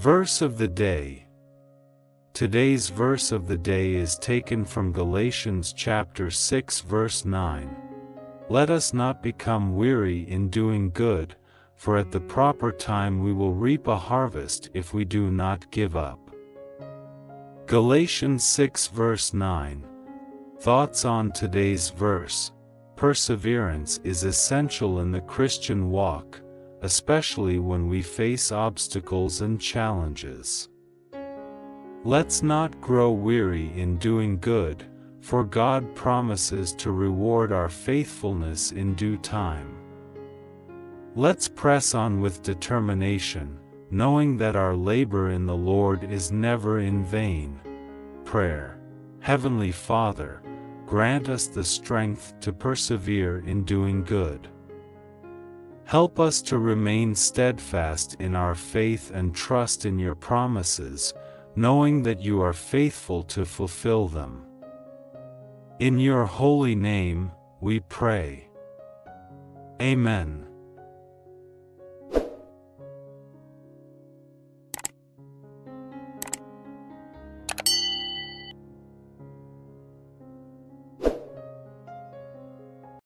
Verse of the Day Today's verse of the day is taken from Galatians chapter 6 verse 9. Let us not become weary in doing good, for at the proper time we will reap a harvest if we do not give up. Galatians 6 verse 9. Thoughts on today's verse. Perseverance is essential in the Christian walk, especially when we face obstacles and challenges. Let's not grow weary in doing good, for God promises to reward our faithfulness in due time. Let's press on with determination, knowing that our labor in the Lord is never in vain. Prayer Heavenly Father, grant us the strength to persevere in doing good. Help us to remain steadfast in our faith and trust in your promises, knowing that you are faithful to fulfill them. In your holy name, we pray. Amen.